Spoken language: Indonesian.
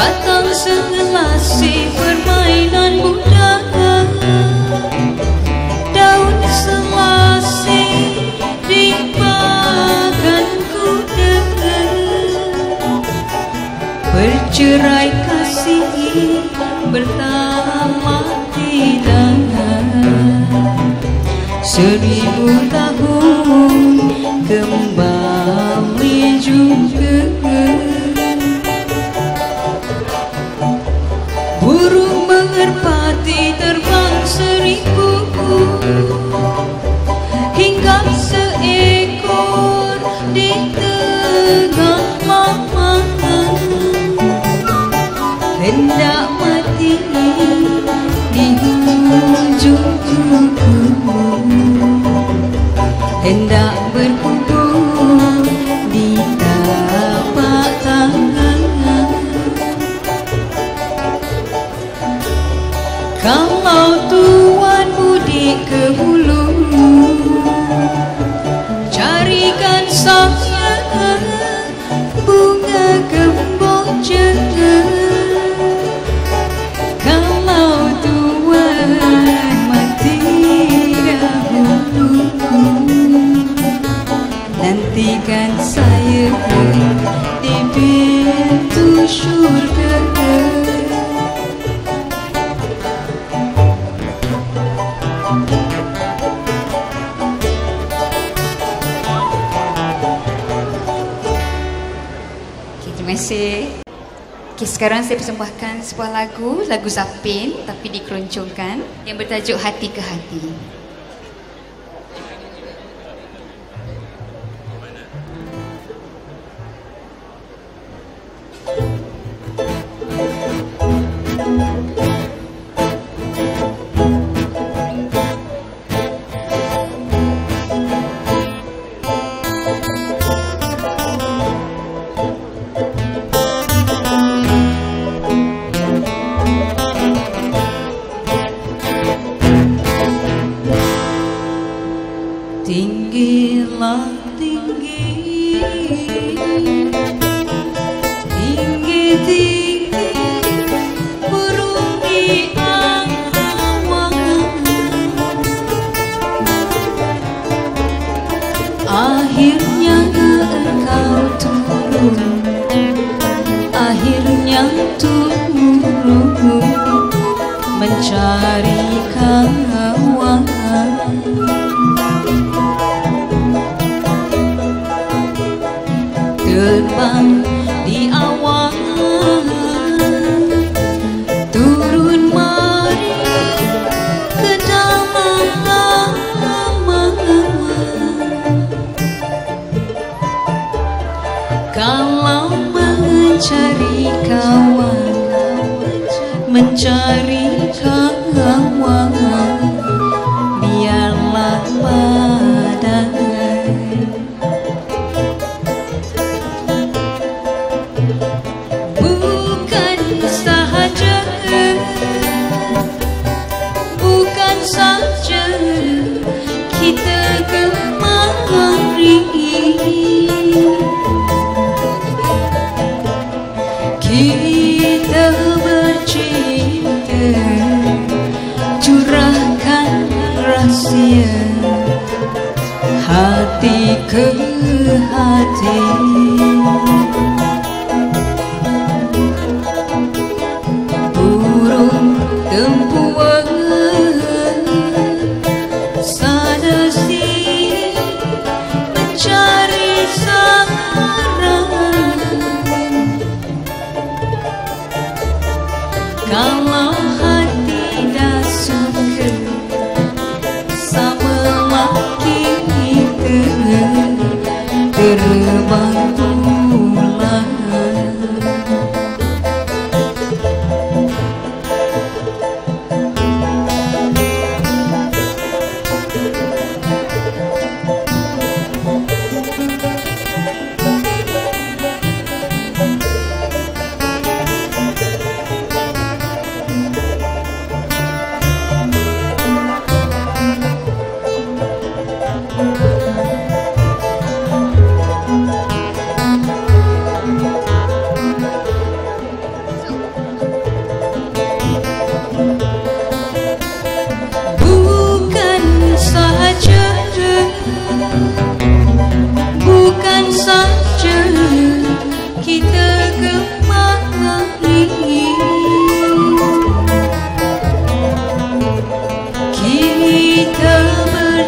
Batang segelasi permainan muda. Daun selasi dimakan kuda Bercerai kasih bertama tidak Seribu tahun kembali juga Burung merpati terbang seribu Okay, sekarang saya persembahkan sebuah lagu, lagu Zapin tapi dikeroncongkan yang bertajuk Hati ke Hati. Akhirnya engkau turun. Akhirnya turun Mencari kawan terbang kalau mencari kawan mencari kawan biarlah badai. Bukan sahaja Bukan saja Kita kemari ke hati. Burung tempuan sana sini